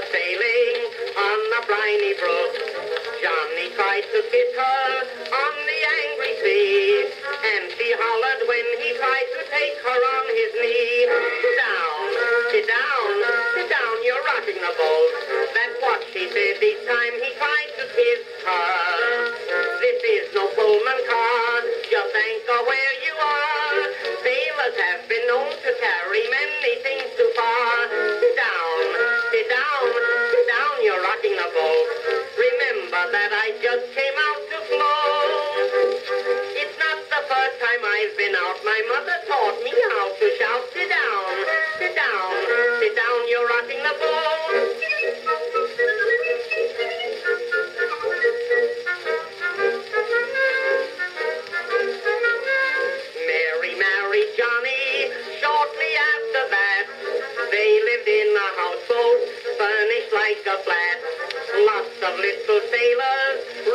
sailing on the briny brook. Johnny tried to kiss her on the angry sea, and she hollered when he tried to take her on his knee. Down, sit down, sit down, you're rocking the boat. That's what she said each time he tried to kiss her. in the household, furnished like a flat. Lots of little sailors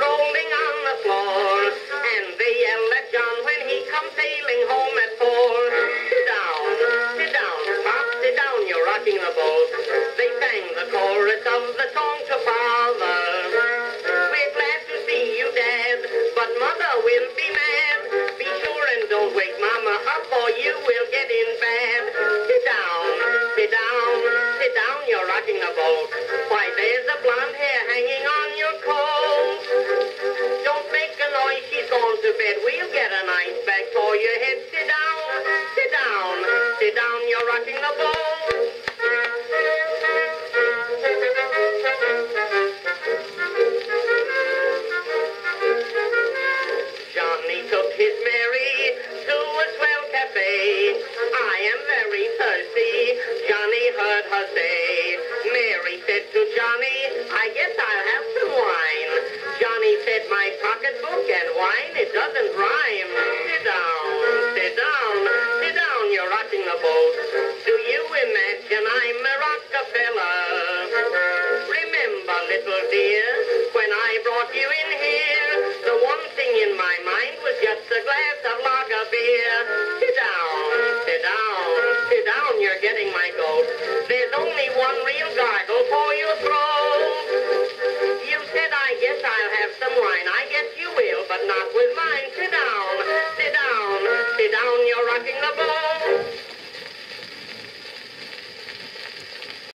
say, I am very thirsty. Johnny heard her say. Mary said to Johnny, I guess I'll have some wine. Johnny said, my pocketbook and wine, it doesn't rhyme. Sit down, sit down, sit down, you're rocking the boat. Do you one real gargle for your throat. You said, I guess I'll have some wine. I guess you will, but not with mine. Sit down, sit down, sit down, you're rocking the boat.